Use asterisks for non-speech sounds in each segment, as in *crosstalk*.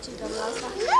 Sudah.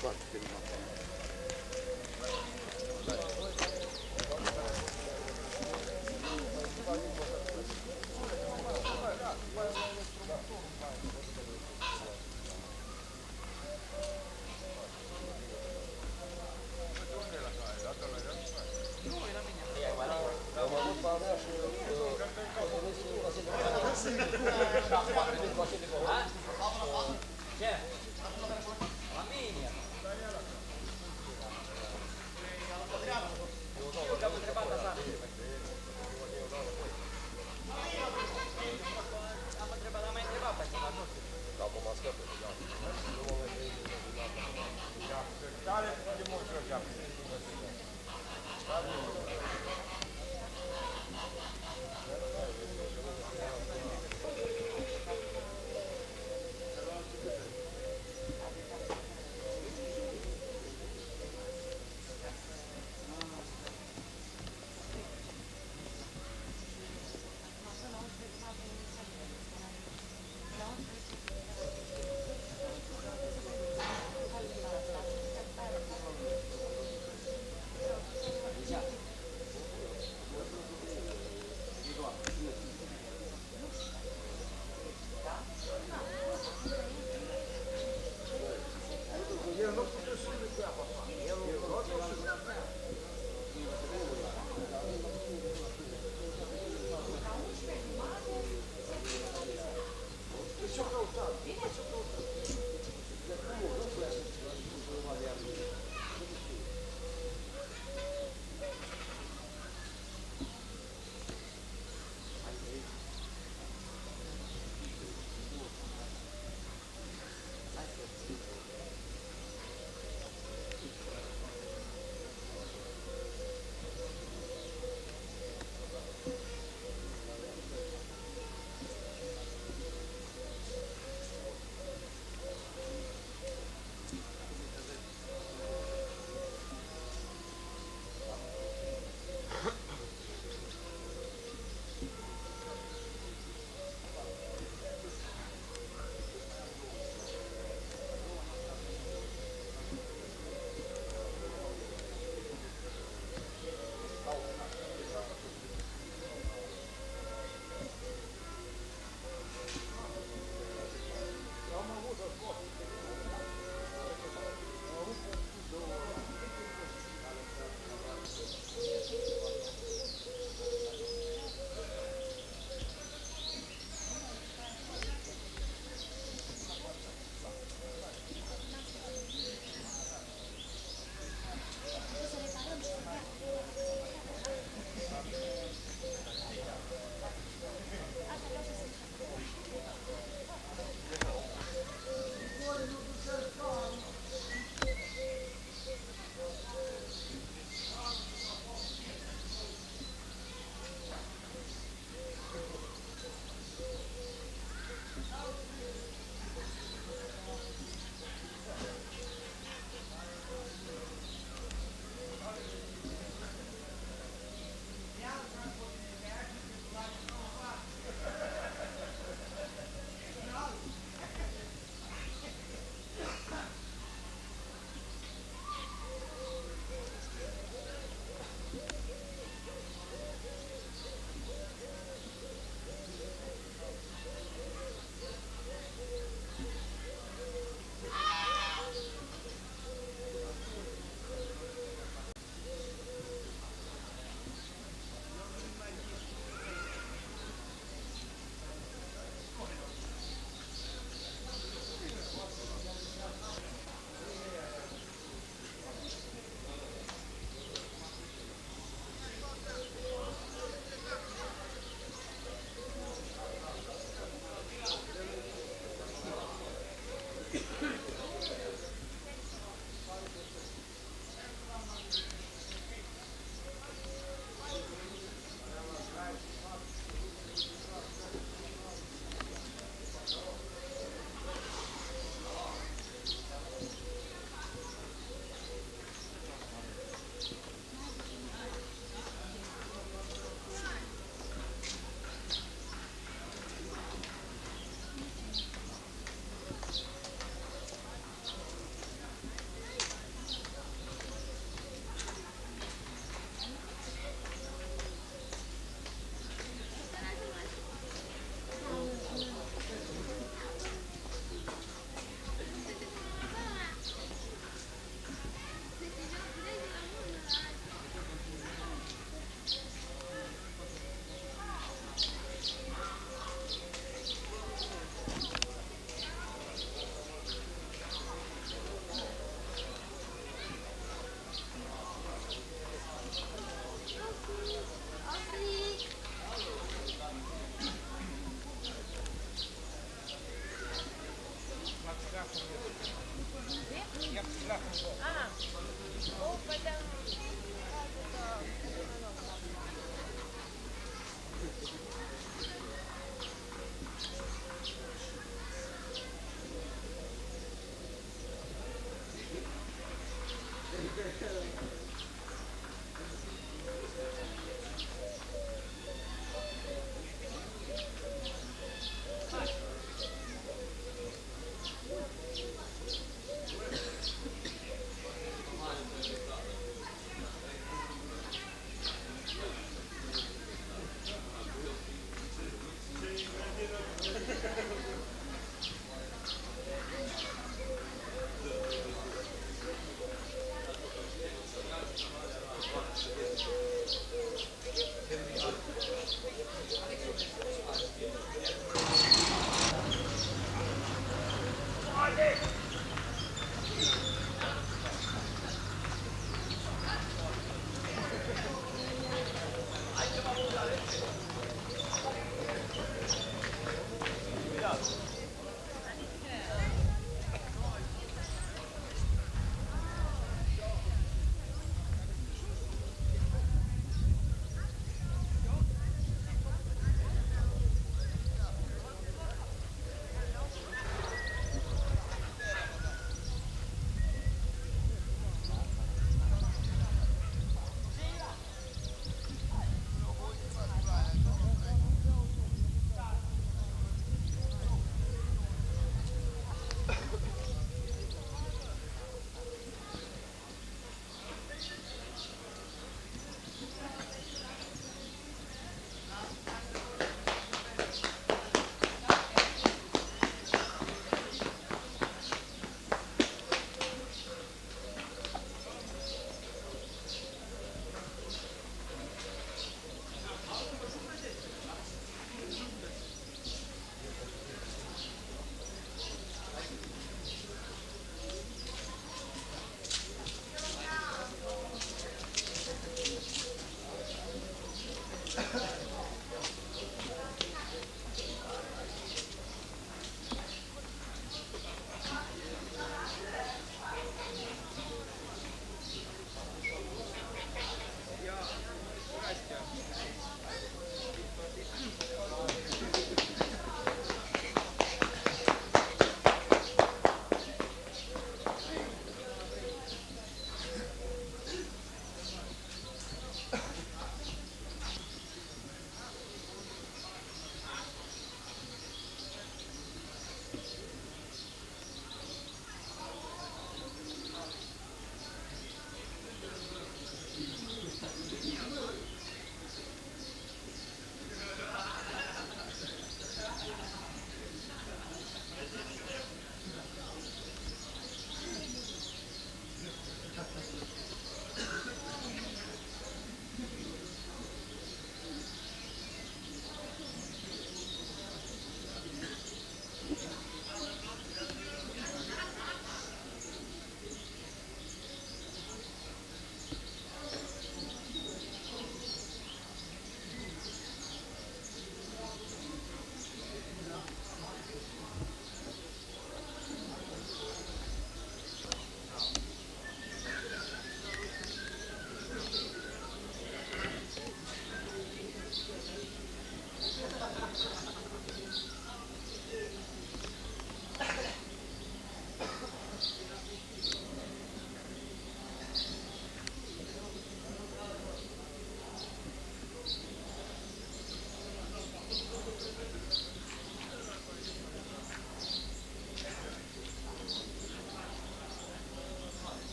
Fuck,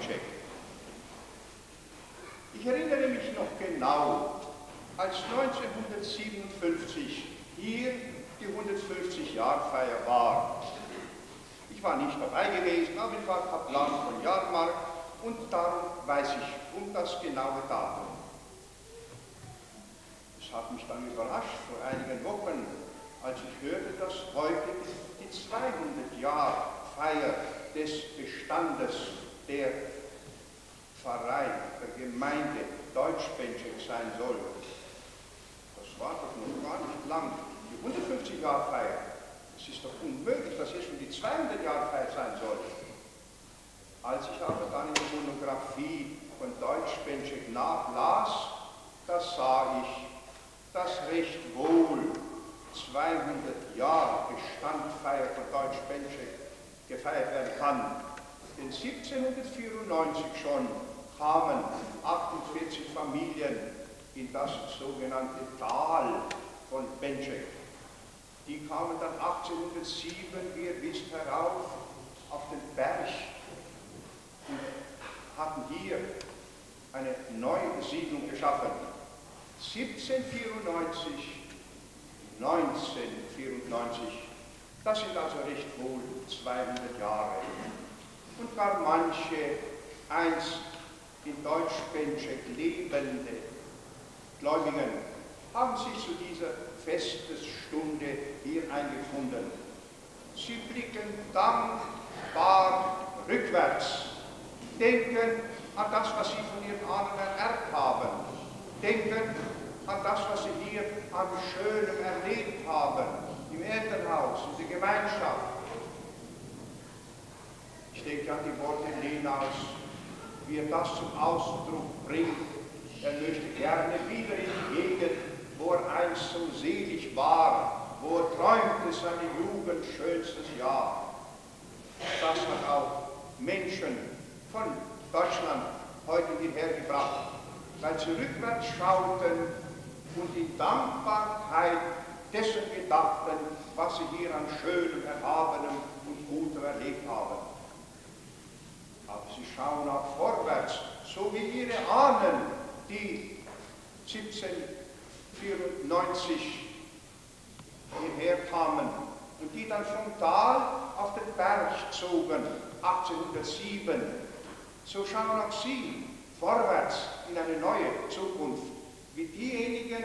check. Von Deutschbenchek gefeiert werden kann. Denn 1794 schon kamen 48 Familien in das sogenannte Tal von Benček. Die kamen dann 1807, wie ihr wisst, herauf auf den Berg und hatten hier eine neue Siedlung geschaffen. 1794, 1994, das sind also recht wohl 200 Jahre und gar manche einst in Deutsch-Benschek lebende Gläubigen haben sich zu dieser Festesstunde hier eingefunden. Sie blicken dankbar rückwärts, denken an das, was sie von ihren Ahnen ererbt haben, denken an das, was sie hier an Schönem erlebt haben, im Elternhaus, in der Gemeinschaft, ich denke an die Worte Lenaus, wie er das zum Ausdruck bringt. Er möchte gerne wieder in die Gegend, wo er einst so selig war, wo er träumte seine Jugend schönstes Jahr. das hat auch Menschen von Deutschland heute hierher gebracht, weil sie rückwärts schauten und in Dankbarkeit dessen gedachten, was sie hier an Schönem, Erhabenem und Gutem erlebt haben. Aber sie schauen auch vorwärts, so wie ihre Ahnen, die 1794 hierher kamen und die dann vom Tal auf den Berg zogen, 1807. So schauen auch sie vorwärts in eine neue Zukunft, wie diejenigen,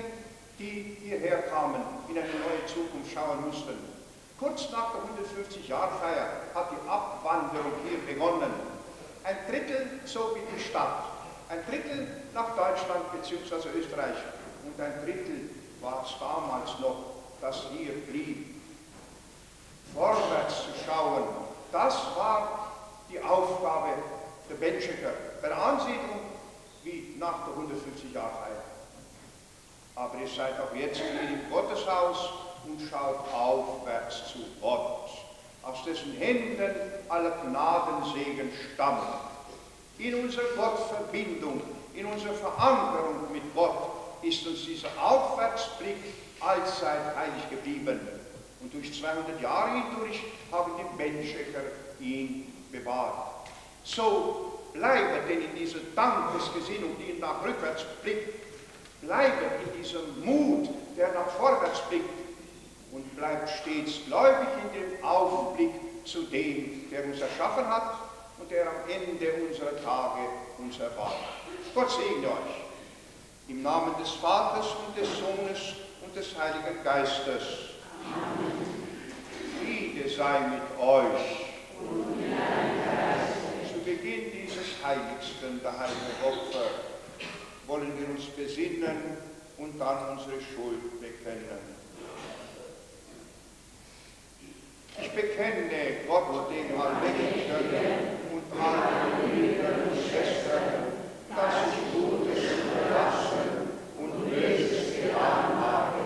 die hierher kamen, in eine neue Zukunft schauen mussten. Kurz nach der 150-Jahr-Feier hat die Abwanderung hier begonnen. Ein Drittel so wie die Stadt, ein Drittel nach Deutschland bzw. Österreich und ein Drittel war es damals noch, das hier blieb. Vorwärts zu schauen, das war die Aufgabe der Benscheker, bei der Ansiedlung wie nach der 150 Jahre Feier. Aber ihr seid auch jetzt hier im Gotteshaus und schaut aufwärts zu Gott, aus dessen Händen aller Gnadensegen stammen. In unserer Gottverbindung, in unserer Verankerung mit Gott ist uns dieser Aufwärtsblick allzeit heilig geblieben. Und durch 200 Jahre hindurch haben die Menscheker ihn bewahrt. So bleibe denn in dieser Dankesgesinnung, die nach rückwärts blickt, bleibe in diesem Mut, der nach vorwärts blickt und bleibt stets gläubig in dem Aufblick zu dem, der uns erschaffen hat und der am Ende unserer Tage uns erwartet. Gott segne euch. Im Namen des Vaters und des Sohnes und des Heiligen Geistes. Friede sei mit euch. Zu Beginn dieses heiligsten, der heiligen Opfer, wollen wir uns besinnen und dann unsere Schuld bekennen. Ich bekenne Gott, den Allmächtigen und allen Brüdern und Schwestern, dass ich Gutes unterlassen und Böses getan habe.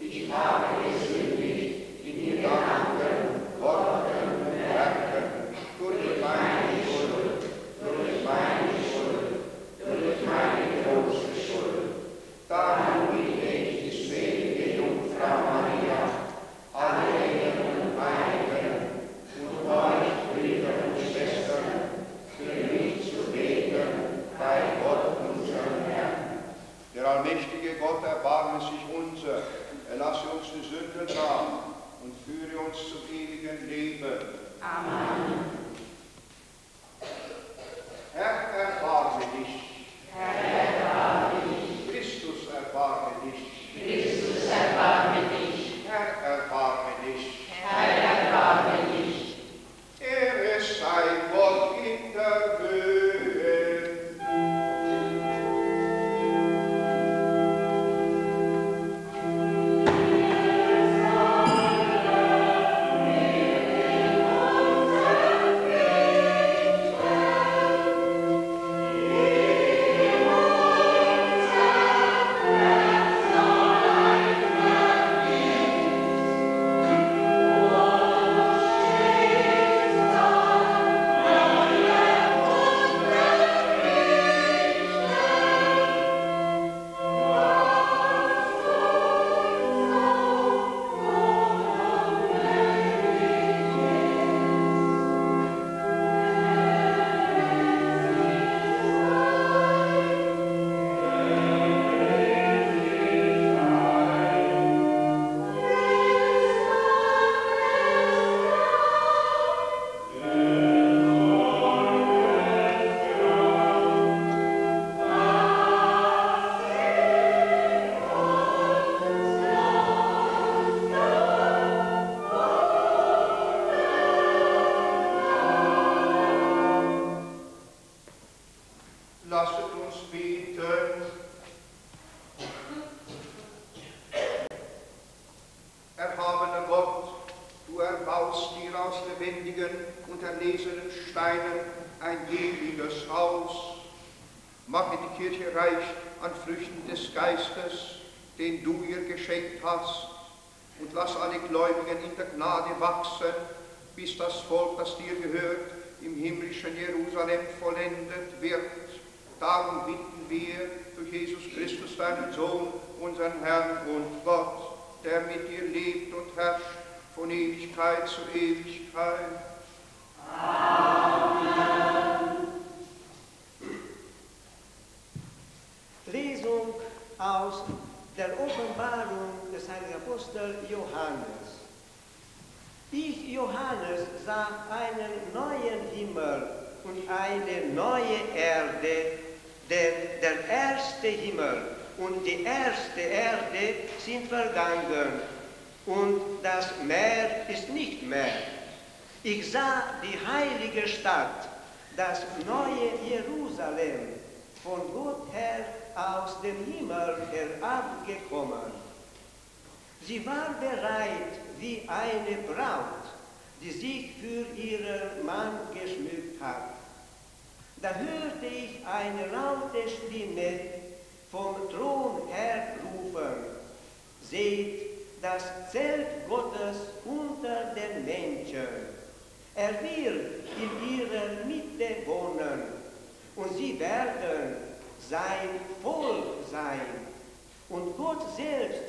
Ich habe gesündigt in Gedanken, Worten, Werken, durch meine Schuld, durch meine Schuld, durch meine große Schuld. Darum bitte ich die selige Jungfrau Maria, alle Engel und Heiligen und euch, Brüder und Schwestern, für mich zu beten bei Gott, unserem Herrn. Der allmächtige Gott erbarme sich unser, erlasse uns die Sünden nach und führe uns zum ewigen Leben. Amen. Herr, erbarme dich. Herr,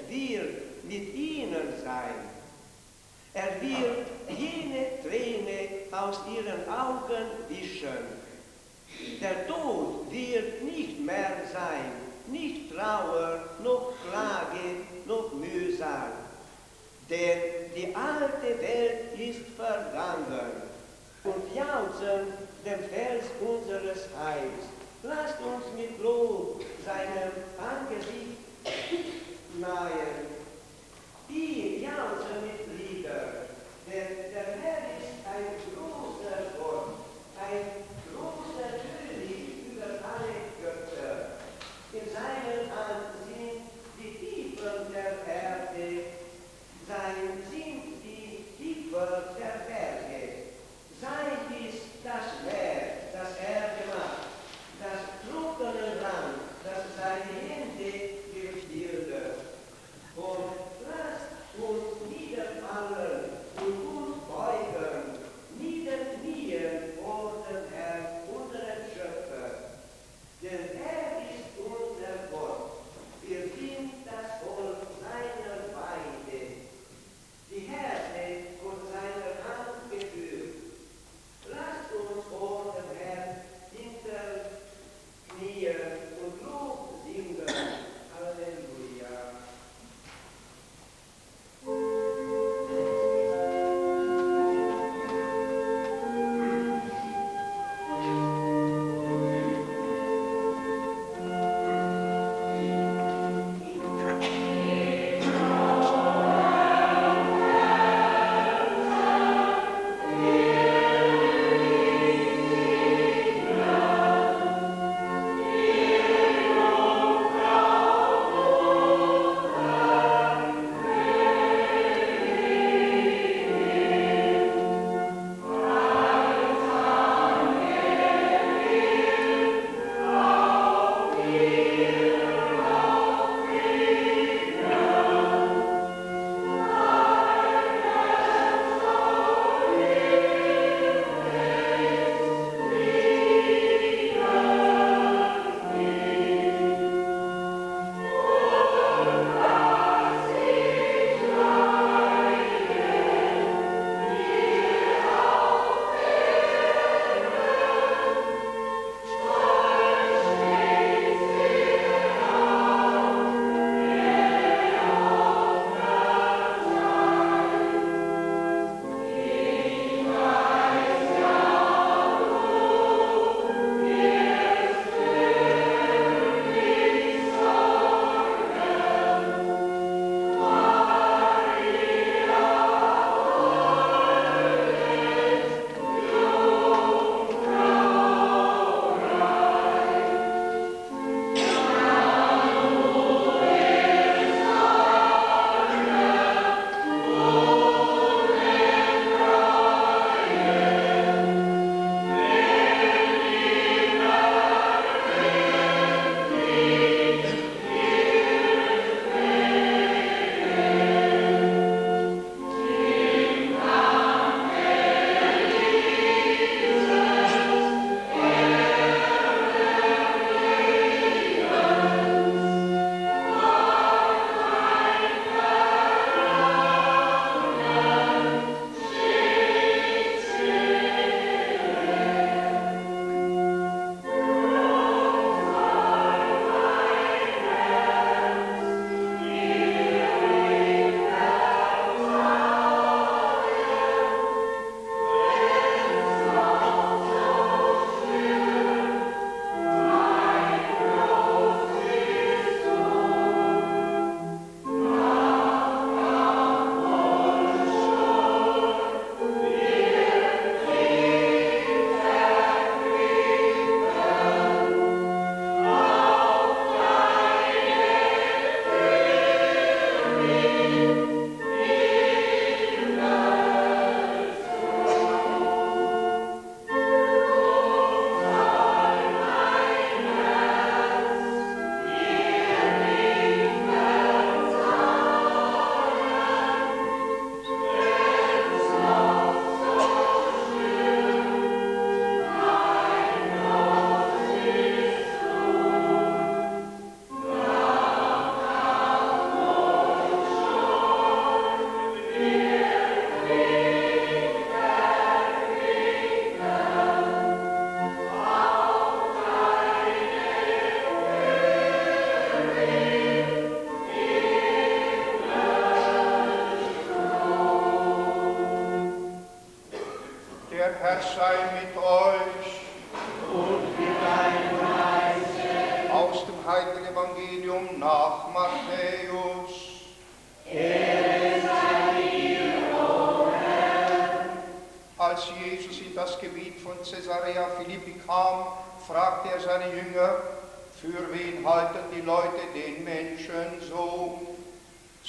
wird mit ihnen sein. Er wird jene Träne aus ihren Augen wischen. Der Tod wird nicht mehr sein, nicht Trauer, noch Klage, noch Mühsal. Denn die alte Welt ist vergangen und jauchzen dem Fels unseres Heils. Lasst uns mit Lob seinem Angesicht Nein. Die ganzen Mitglieder der, der Herr ist ein großer Gott, ein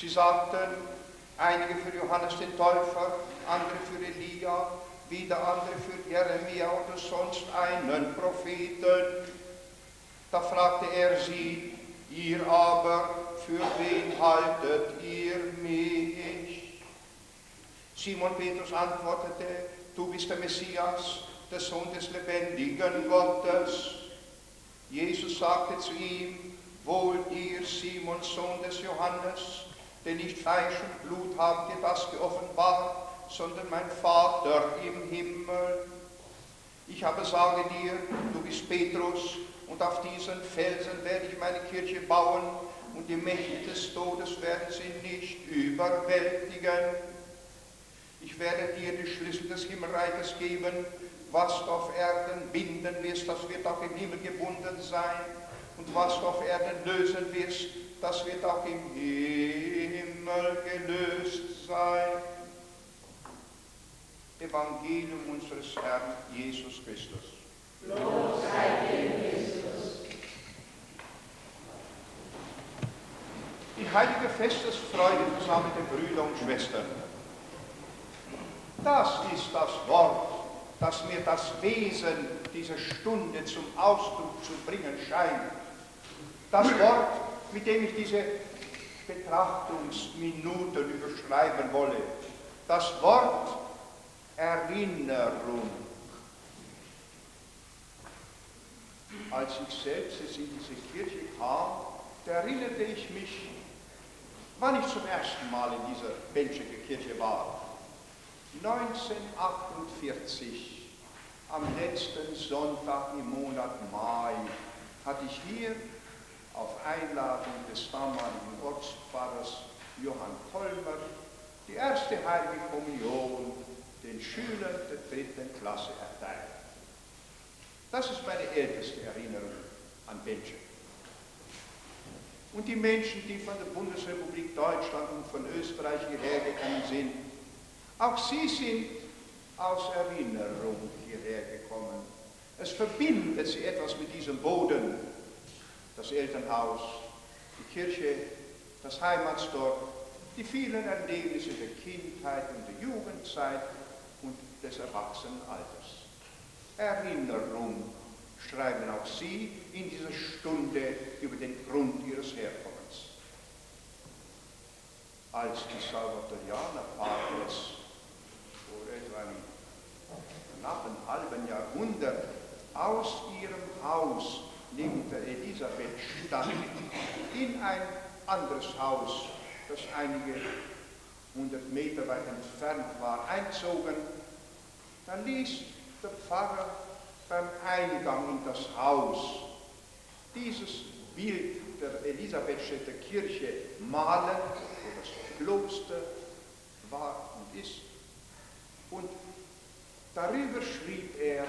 Sie sagten, einige für Johannes den Täufer, andere für Elia, wieder andere für Jeremia oder sonst einen Propheten. Da fragte er sie, ihr aber, für wen haltet ihr mich? Simon Petrus antwortete, du bist der Messias, der Sohn des lebendigen Gottes. Jesus sagte zu ihm, wohl dir, Simon, Sohn des Johannes, denn nicht Fleisch und Blut haben dir das geoffenbart, sondern mein Vater im Himmel. Ich aber sage dir, du bist Petrus, und auf diesen Felsen werde ich meine Kirche bauen, und die Mächte des Todes werden sie nicht überwältigen. Ich werde dir die Schlüssel des Himmelreiches geben, was du auf Erden binden wirst, das wird auch im Himmel gebunden sein, und was auf Erden lösen wirst, das wird auch im Himmel gelöst sein. Evangelium unseres Herrn Jesus Christus. Lob sei dir, Christus. Die heilige Festesfreude versammelte Brüder und Schwestern. Das ist das Wort, das mir das Wesen dieser Stunde zum Ausdruck zu bringen scheint. Das Wort, mit dem ich diese Betrachtungsminuten überschreiben wolle. Das Wort Erinnerung. Als ich selbst in diese Kirche kam, erinnerte ich mich, wann ich zum ersten Mal in dieser Belgische Kirche war. 1948, am letzten Sonntag im Monat Mai, hatte ich hier auf Einladung des damaligen Ortspfarrers Johann Kolmer die erste heilige Kommunion den Schülern der dritten Klasse erteilt. Das ist meine älteste Erinnerung an Belgien. Und die Menschen, die von der Bundesrepublik Deutschland und von Österreich hierher gekommen sind, auch sie sind aus Erinnerung hierher gekommen. Es verbindet sie etwas mit diesem Boden, das Elternhaus, die Kirche, das Heimatsdorf, die vielen Erlebnisse der Kindheit und der Jugendzeit und des Erwachsenenalters. Erinnerung schreiben auch Sie in dieser Stunde über den Grund Ihres Herkommens. Als die Salvatorianer Patres vor etwa einem knappen halben Jahrhundert aus ihrem Haus neben der Elisabethstadt in ein anderes Haus, das einige hundert Meter weit entfernt war, einzogen, dann ließ der Pfarrer beim Eingang in das Haus dieses Bild der Elisabethstädter Kirche malen, wo das Kloster war und ist. Und darüber schrieb er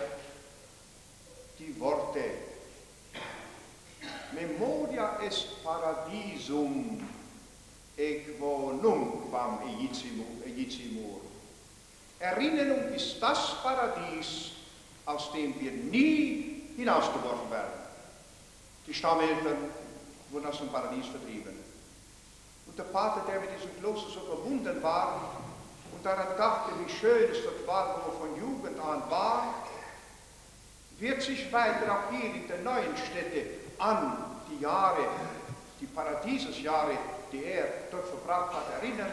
die Worte Memoria est paradisum equo nunc quam eicimur. Erinnerung ist das Paradies, aus dem wir nie hinausgeworfen werden. Die Stammeltern wurden aus dem Paradies vertrieben. Und der Pater, der mit diesem Kloster so verbunden war und daran dachte, wie schön es dort war, wo er von Jugend an war, wird sich weiter auch hier in der neuen Stätte an die Jahre, die Paradiesesjahre, die er dort verbracht hat, erinnern.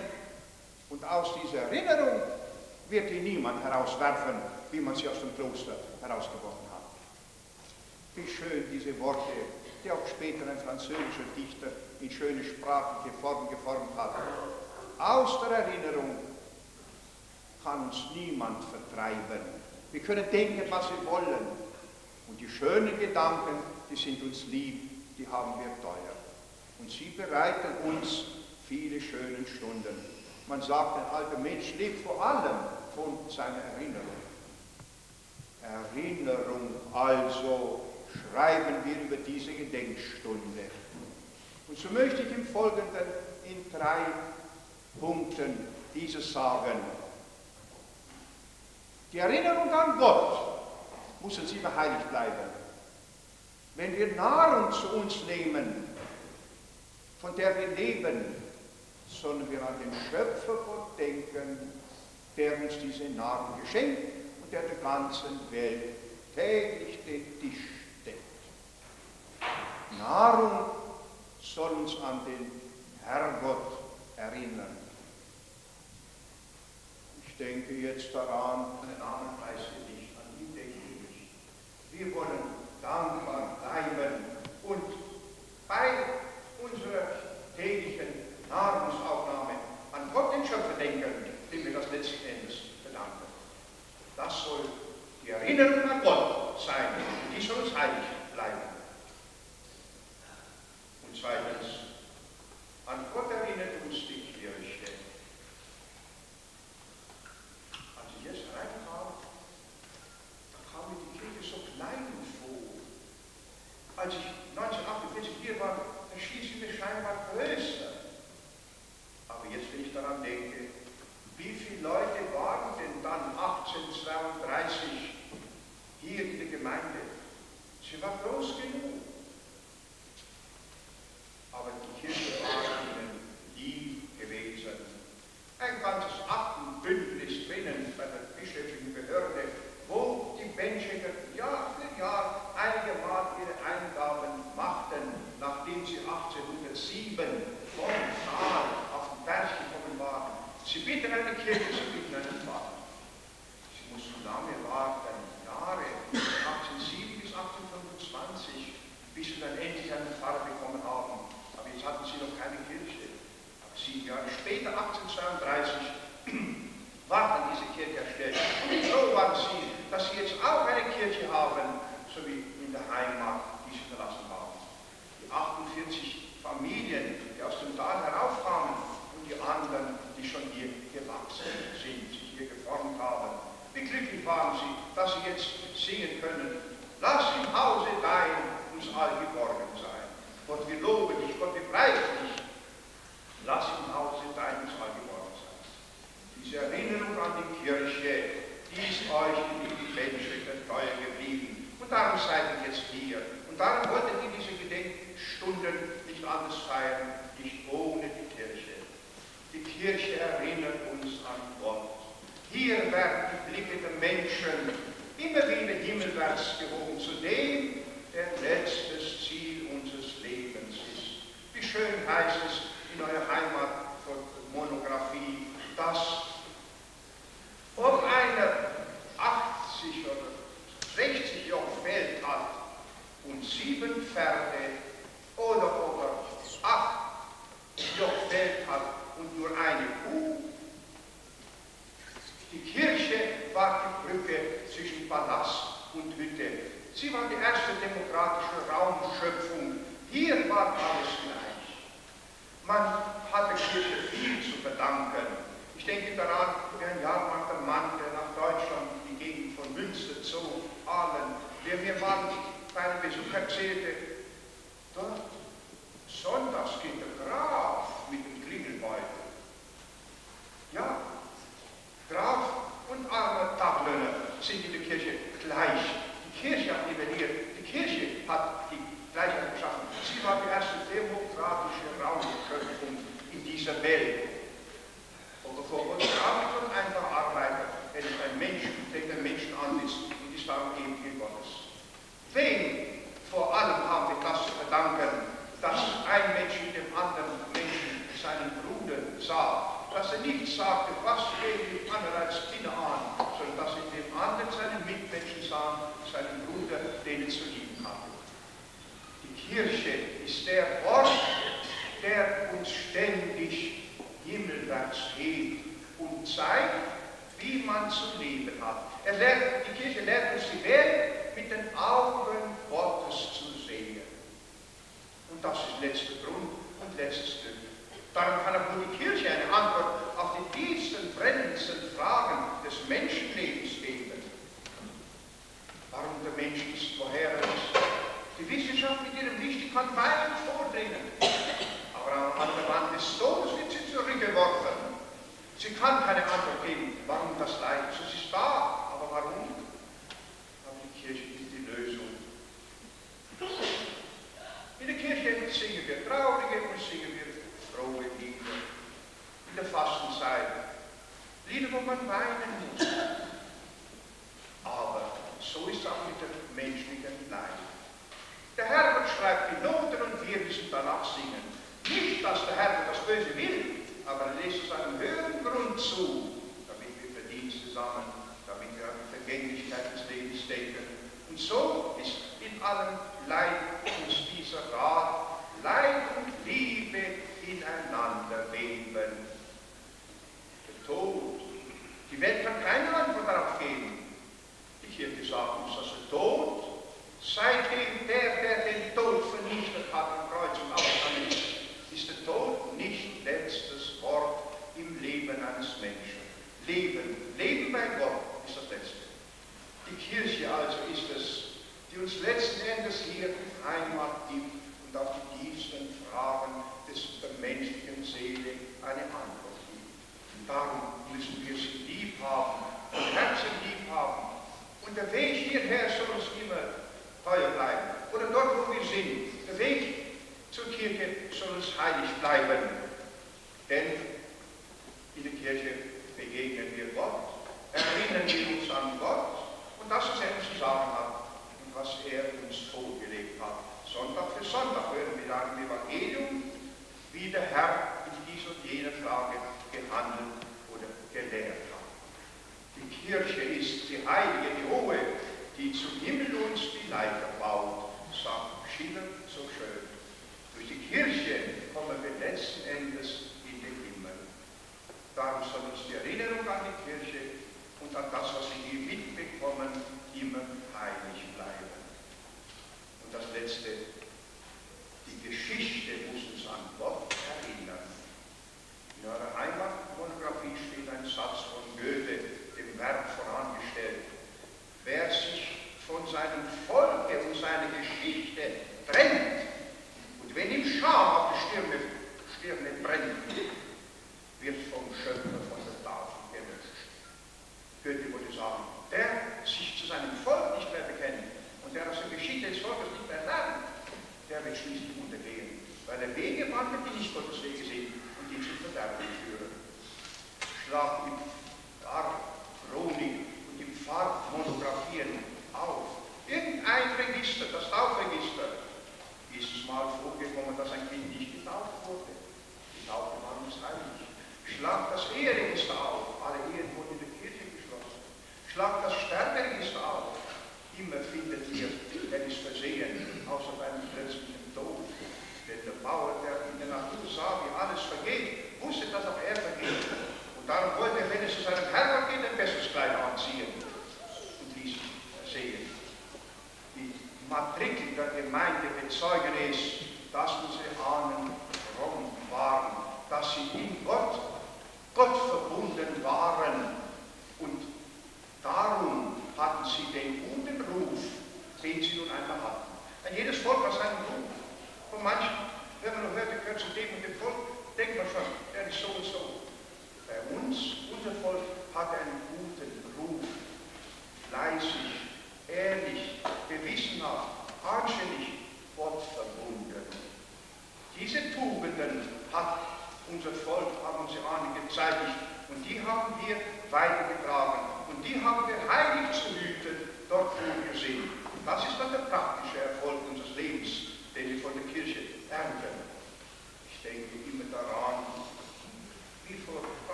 Und aus dieser Erinnerung wird ihn niemand herauswerfen, wie man sie aus dem Kloster herausgeworfen hat. Wie schön diese Worte, die auch später ein französischer Dichter in schöne sprachliche Form geformt hat. Aus der Erinnerung kann uns niemand vertreiben. Wir können denken, was wir wollen. Und die schönen Gedanken, die sind uns lieb, die haben wir teuer. Und sie bereiten uns viele schöne Stunden. Man sagt, ein alter Mensch lebt vor allem von seiner Erinnerung. Also schreiben wir über diese Gedenkstunde. Und so möchte ich im Folgenden in drei Punkten dieses sagen. Die Erinnerung an Gott muss uns immer heilig bleiben. Wenn wir Nahrung zu uns nehmen, von der wir leben, sollen wir an den Schöpfer Gott denken, der uns diese Nahrung geschenkt und der der ganzen Welt täglich den Tisch deckt. Nahrung soll uns an den Herrgott erinnern. Ich denke jetzt daran, an den ich nicht, an ihn denke ich nicht. Wir wollen dankbar bleiben und bei unserer täglichen Nahrungsaufnahme an Gott den Schöpfer denken, dem wir das letzten Endes bedanken. Das soll die Erinnerung an Gott sein, die soll uns heilig bleiben. Und zweitens, an Gott erinnert uns die Kirche. Als ich jetzt reinkam, da kam mir die Kirche so klein vor. Als ich 1948 hier war, erschien sie mir scheinbar größer. Aber jetzt, wenn ich daran denke, wie viele Leute waren denn dann 1832 hier in der Gemeinde? Sie war groß genug. Aber die Kirche war ihnen lieb gewesen. Ein ganzes Aktenbündnis drinnen bei der bischöflichen Behörde, wo Menschen Jahr für Jahr einige Mal ihre Eingaben machten, nachdem sie 1807 vom Saal auf den Berg gekommen waren. Sie bitten eine Kirche, sie bitten einen Pfarrer. Sie mussten lange warten, Jahre, 1807 bis 1825, bis sie dann endlich einen Pfarrer bekommen haben. Aber jetzt hatten sie noch keine Kirche. Aber sieben Jahre später, 1832, *clears throat* war dann diese Kirche erstellt. Und so waren sie, dass sie jetzt auch eine Kirche haben, so wie in der Heimat, die sie verlassen haben. Die 48 Familien, die aus dem Tal heraufkamen und die anderen, die schon hier gewachsen sind, sich hier geformt haben. Wie glücklich waren sie, dass sie jetzt singen können. Lass im Hause dein uns all geborgen sein. Gott, wir loben dich, Gott, wir preisen dich. Lass im Hause dein uns all geborgen sein. Diese Erinnerung an die Kirche, die ist euch, lieben Menschen, treu geblieben. Und darum seid ihr jetzt hier. Und darum wolltet ihr diese Gedenkstunden nicht anders feiern, nicht ohne die Kirche. Die Kirche erinnert uns an Gott. Hier werden die Blicke der Menschen immer wieder himmelwärts gehoben zu dem, der letztes Ziel unseres Lebens ist. Wie schön heißt es in eurer Heimatmonographie, dass ob einer 80 oder 60 Joch Feld hat und sieben Pferde oder ob er acht Joch Feld hat und nur eine Kuh. Die Kirche war die Brücke zwischen Palast und Hütte. Sie war die erste demokratische Raumschöpfung. Hier war alles gleich. Man hat der Kirche viel zu verdanken. Ich denke daran, wie ein Jahrmarkter Mann, der nach Deutschland in die Gegend von Münster zog, Aalen, der mir mal bei einem Besuch erzählte, dort sonntags geht der Graf mit dem Klingelbeutel. Ja, Graf und armer Taglöhner sind in der Kirche gleich. Die Kirche hat nivelliert, die Kirche hat die Gleichheit geschaffen. Sie war die erste demokratische Raumschöpfung in dieser Welt. Und vor uns gar nicht einfach Arbeiter, wenn es ein Mensch, der den Menschen an ist und ist darum Ebenbild Gottes. Wem vor allem haben wir das zu verdanken, dass ein Mensch in dem anderen Menschen seinen Bruder sah, dass er nicht sagte, was gehen die anderen als Kinder an, sondern dass er dem anderen seinen Mitmenschen sah, seinen Bruder, den er zu lieben hatte. Die Kirche ist der Ort, der uns ständig himmelwärts hebt und zeigt, wie man zu leben hat. Er lehrt, die Kirche lehrt uns die Welt mit den Augen Gottes zu sehen. Und das ist letzter Grund und letztes Glück. Darum kann auch nur die Kirche eine Antwort auf die tiefsten, brennendsten Fragen des Menschenlebens geben. differenti.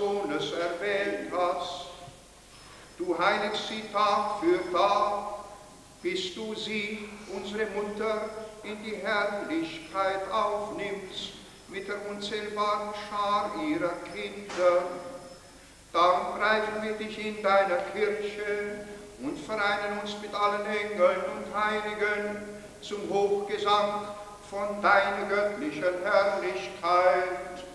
Sohnes erwählt hast. Du heiligst sie Tag für Tag, bis du sie, unsere Mutter, in die Herrlichkeit aufnimmst mit der unzählbaren Schar ihrer Kinder. Dann greifen wir dich in deiner Kirche und vereinen uns mit allen Engeln und Heiligen zum Hochgesang von deiner göttlichen Herrlichkeit.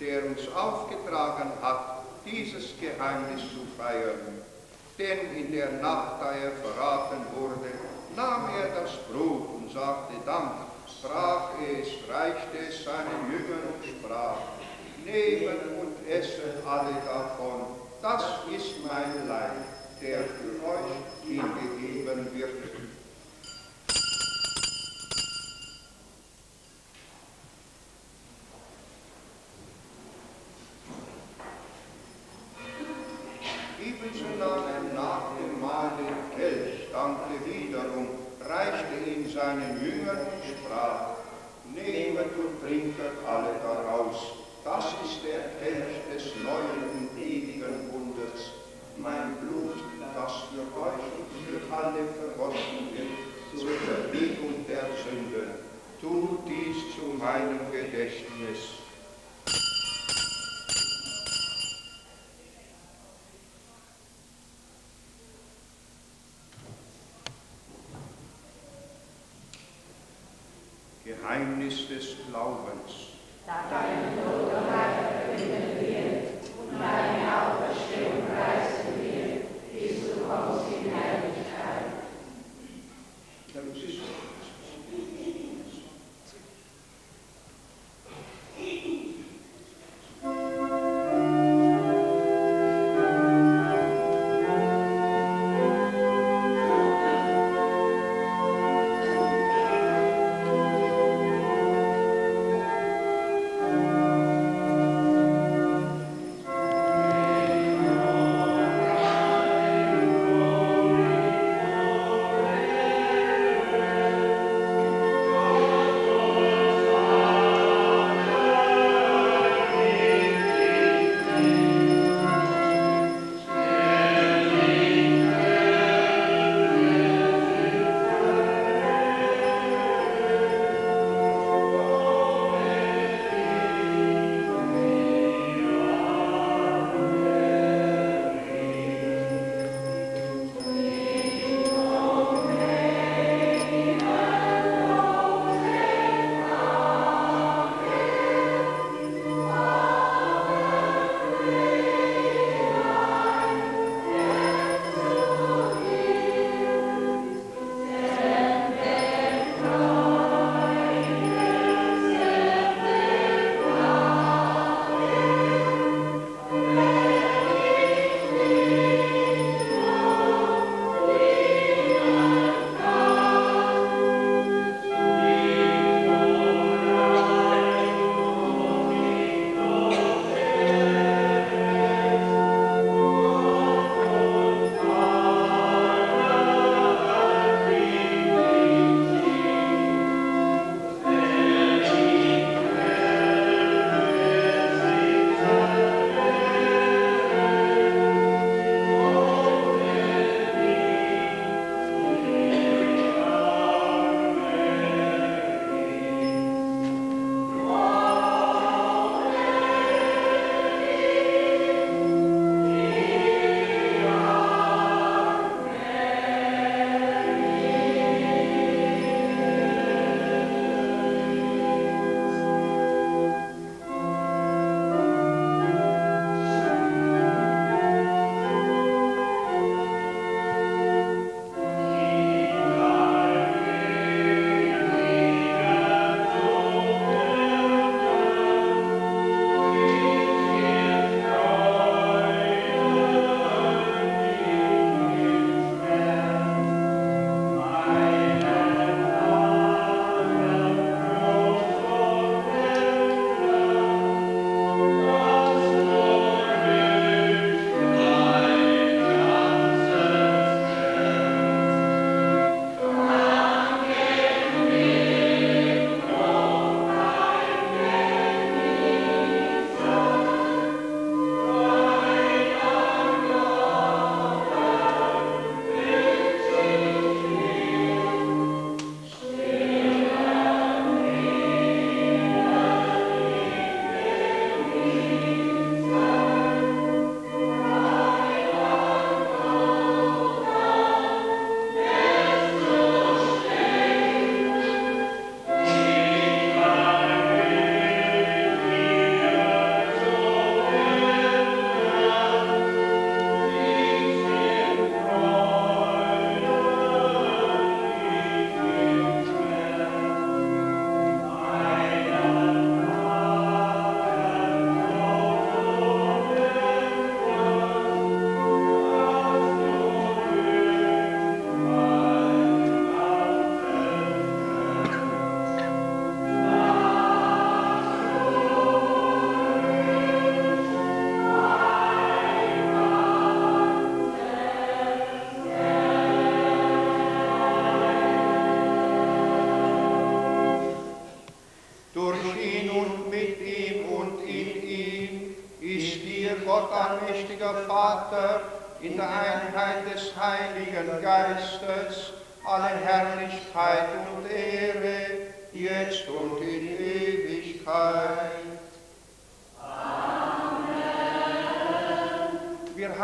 der uns aufgetragen hat, dieses Geheimnis zu feiern. Denn in der Nacht, da er verraten wurde, nahm er das Brot und sagte Dank, brach es, reichte es seinen Jüngern und sprach, Nehmen und essen alle davon, das ist mein Leib, der für euch hingegeben wird.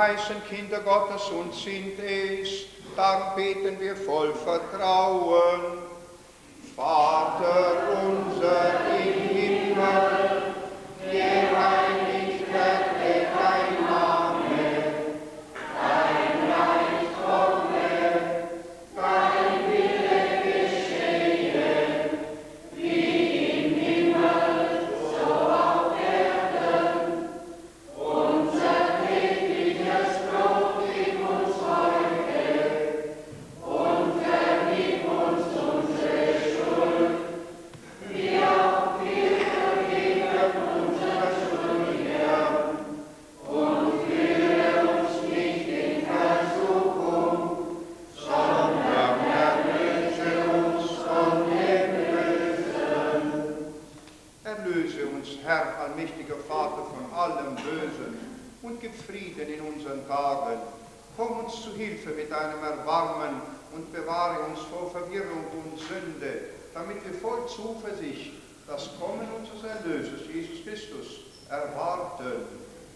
Heißen Kinder Gottes und sind es, darum beten wir voll Vertrauen. Vater unser Hilfe mit deinem Erbarmen und bewahre uns vor Verwirrung und Sünde, damit wir voll Zuversicht das Kommen unseres Erlösers, Jesus Christus, erwarten.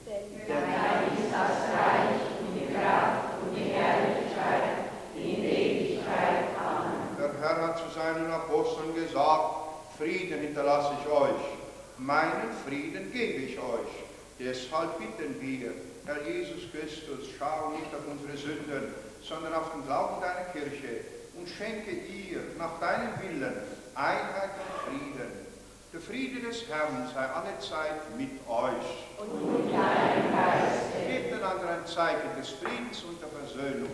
Denn dein ist das Reich und die Kraft und die Herrlichkeit in Ewigkeit. Amen. Der Herr hat zu seinen Aposteln gesagt, Frieden hinterlasse ich euch, meinen Frieden gebe ich euch. Deshalb bitten wir, Herr Jesus Christus, schau nicht auf unsere Sünden, sondern auf den Glauben deiner Kirche und schenke ihr nach deinem Willen Einheit und Frieden. Der Friede des Herrn sei alle Zeit mit euch. Und mit deinem Geiste. Gebt einander ein Zeichen des Friedens und der Versöhnung.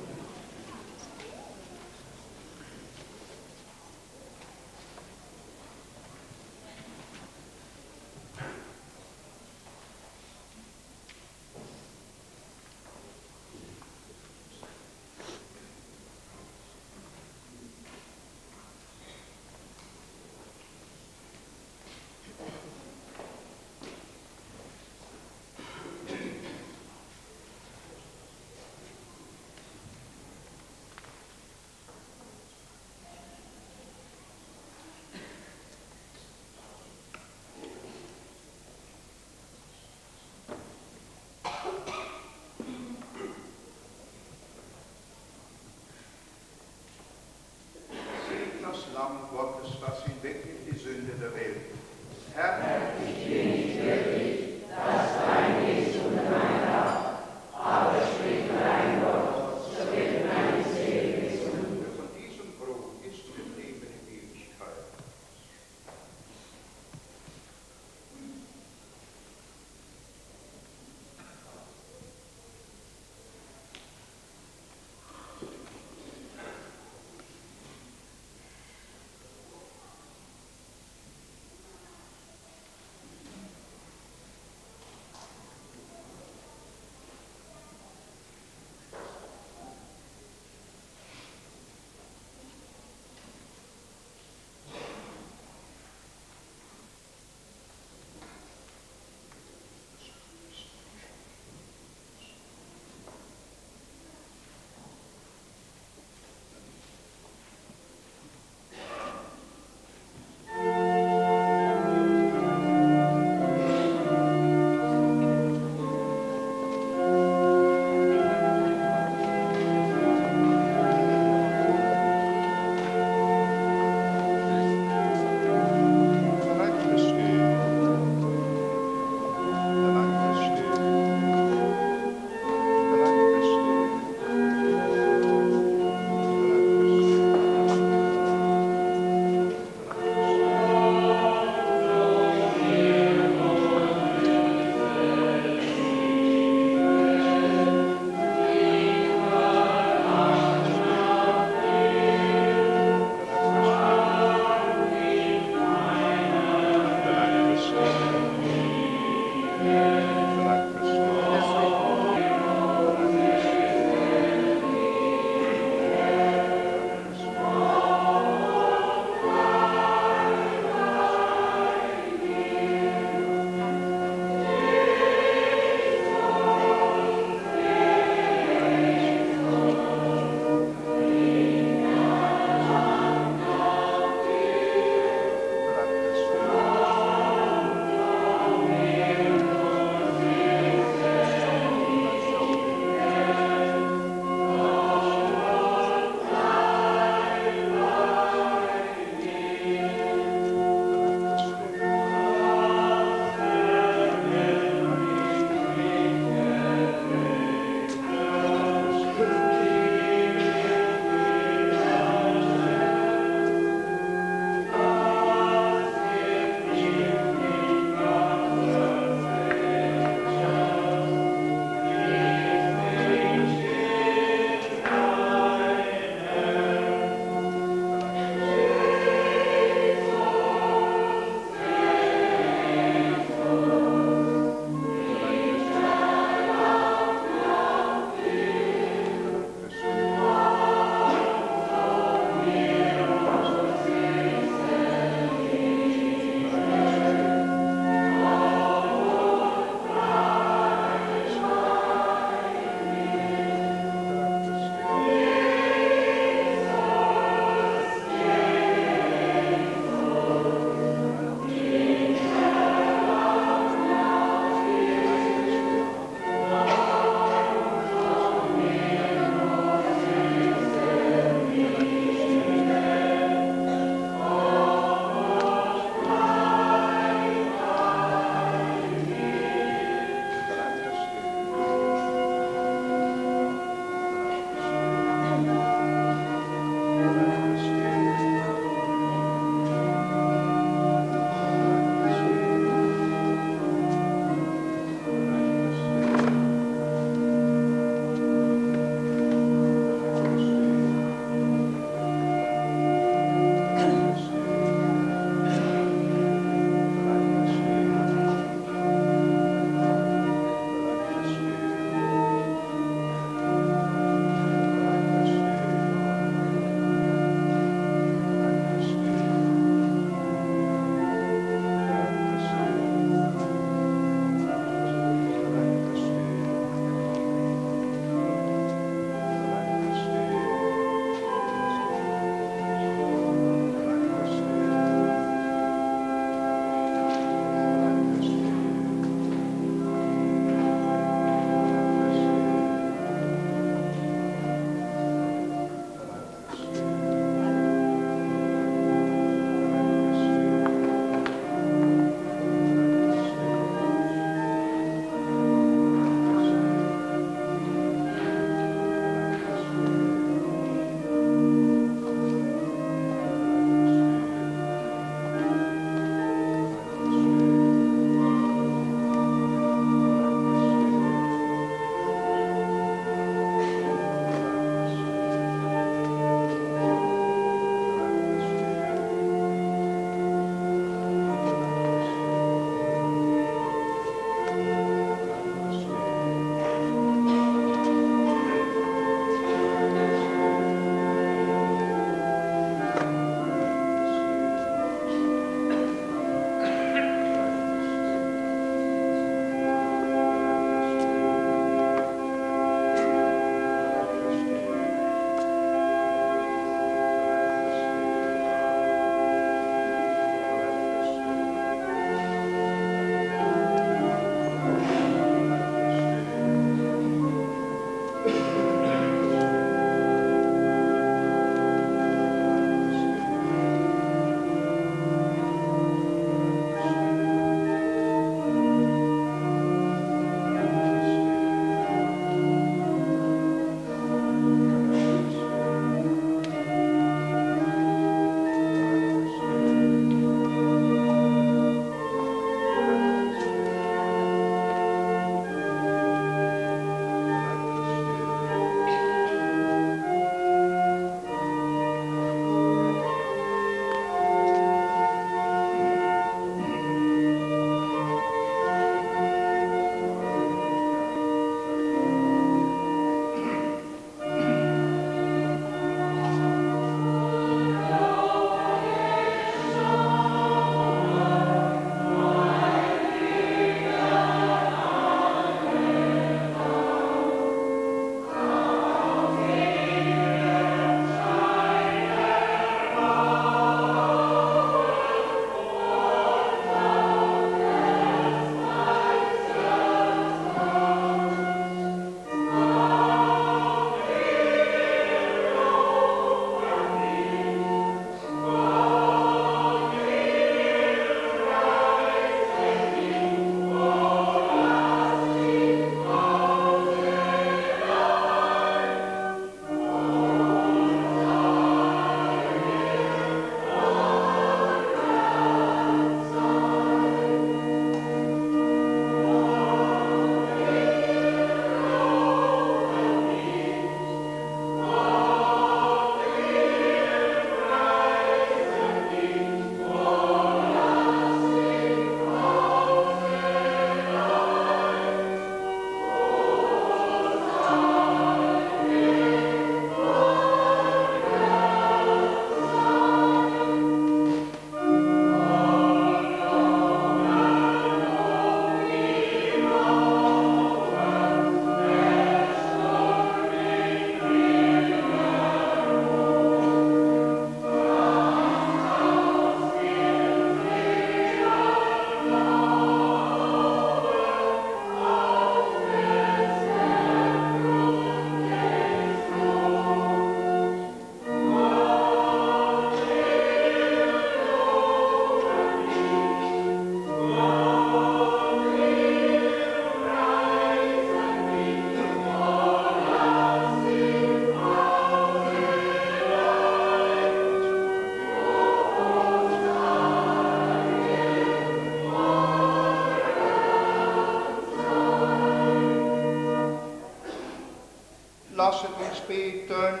Beten.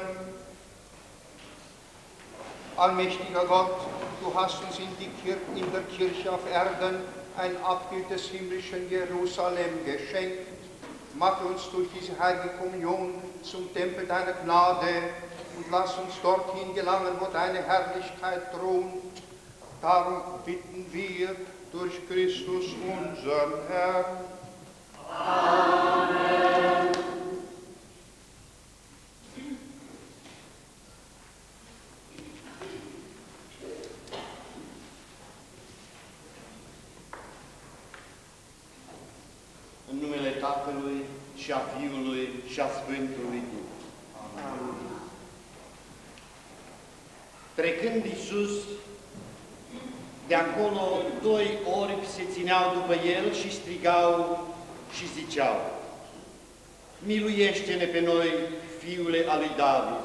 Allmächtiger Gott, du hast uns in, in der Kirche auf Erden ein Abbild des himmlischen Jerusalem geschenkt. Mach uns durch diese heilige Kommunion zum Tempel deiner Gnade und lass uns dorthin gelangen, wo deine Herrlichkeit thront. Darum bitten wir durch Christus unseren Herrn. În și a Sfântului Duh. Trecând Iisus, de acolo doi orbi se țineau după el și strigau și ziceau, Miluiește-ne pe noi, Fiule al lui David.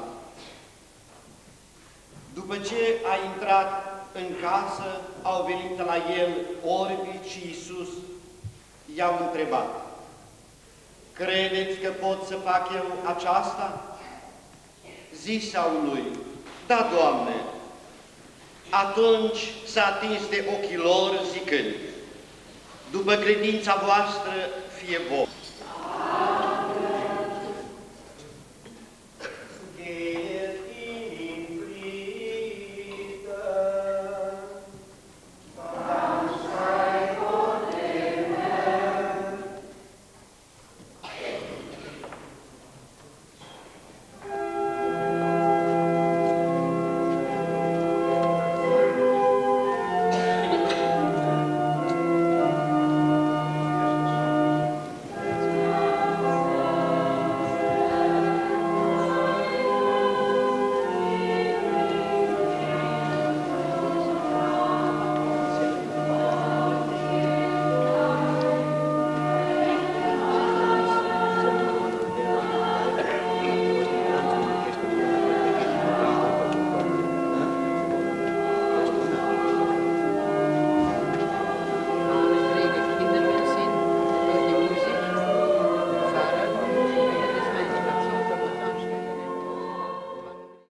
După ce a intrat în casă, au venit la el orbii și Iisus i-au întrebat, Credeți că pot să fac eu aceasta? Zisau lui, da, Doamne. Atunci s-a atins de ochii lor zicând, după credința voastră fie voi.